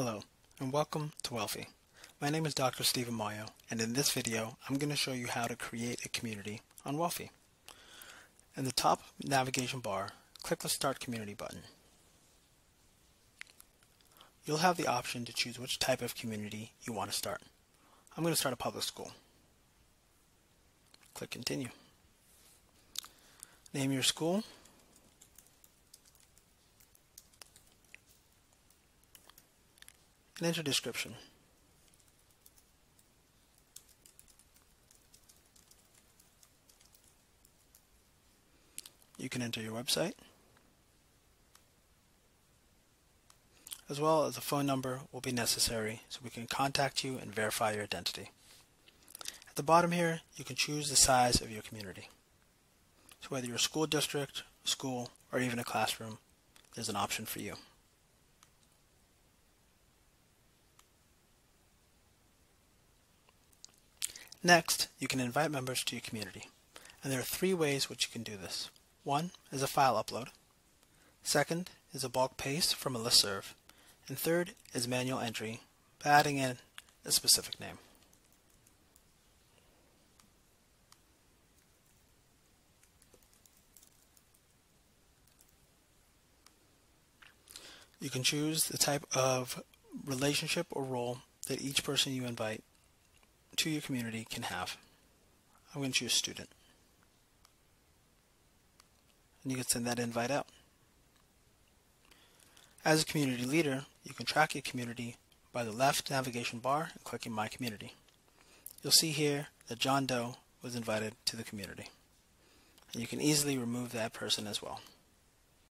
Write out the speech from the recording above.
Hello, and welcome to Welfie. My name is Dr. Stephen Mayo, and in this video, I'm going to show you how to create a community on Welfie. In the top navigation bar, click the Start Community button. You'll have the option to choose which type of community you want to start. I'm going to start a public school. Click Continue. Name your school enter description. You can enter your website, as well as a phone number will be necessary so we can contact you and verify your identity. At the bottom here, you can choose the size of your community. So whether you're a school district, school, or even a classroom, there's an option for you. Next, you can invite members to your community. And there are three ways which you can do this. One is a file upload. Second is a bulk paste from a listserv. And third is manual entry by adding in a specific name. You can choose the type of relationship or role that each person you invite to your community can have. I'm going to choose student. And you can send that invite out. As a community leader, you can track your community by the left navigation bar and clicking My Community. You'll see here that John Doe was invited to the community. And you can easily remove that person as well.